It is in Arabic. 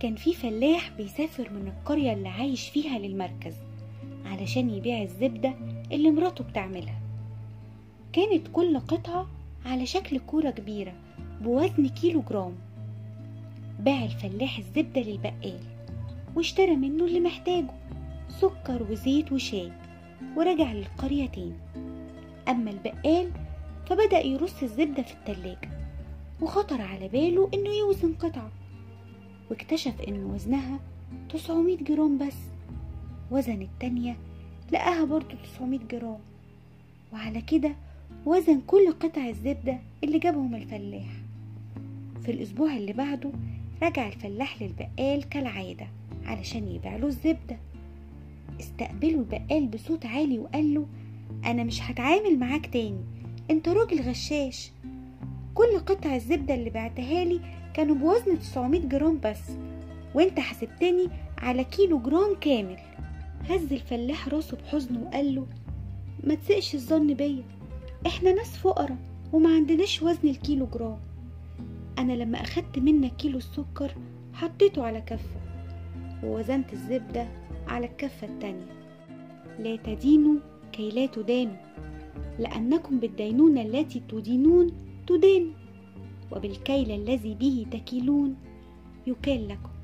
كان في فلاح بيسافر من القرية اللي عايش فيها للمركز علشان يبيع الزبدة اللي مراته بتعملها. كانت كل قطعة على شكل كورة كبيرة بوزن كيلو جرام باع الفلاح الزبدة للبقال واشترى منه اللي محتاجه سكر وزيت وشاي ورجع للقرية تاني. أما البقال فبدأ يرص الزبدة في التلاجة وخطر على باله إنه يوزن قطعة واكتشف إن وزنها 900 جرام بس. وزن التانية لقاها برضو 900 جرام. وعلى كده وزن كل قطع الزبدة اللي جابهم الفلاح. في الأسبوع اللي بعده رجع الفلاح للبقال كالعادة علشان يبيع له الزبدة. استقبله البقال بصوت عالي وقال له أنا مش هتعامل معاك تاني. أنت راجل غشاش. كل قطع الزبدة اللي بعتها لي كانوا بوزن 900 جرام بس وانت حسبتني على كيلو جرام كامل. هز الفلاح راسه بحزن وقال له ما تسئش الظن بيا إحنا ناس فقراء وما عندناش وزن الكيلو جرام. أنا لما أخدت منك كيلو السكر حطيته على كفة ووزنت الزبدة على الكفة التانية. لا تدينوا كي لا تدانوا. لأنكم بالدينونة التي تدينون تدانوا وبالكيل الذي به تكيلون. يكال لكم.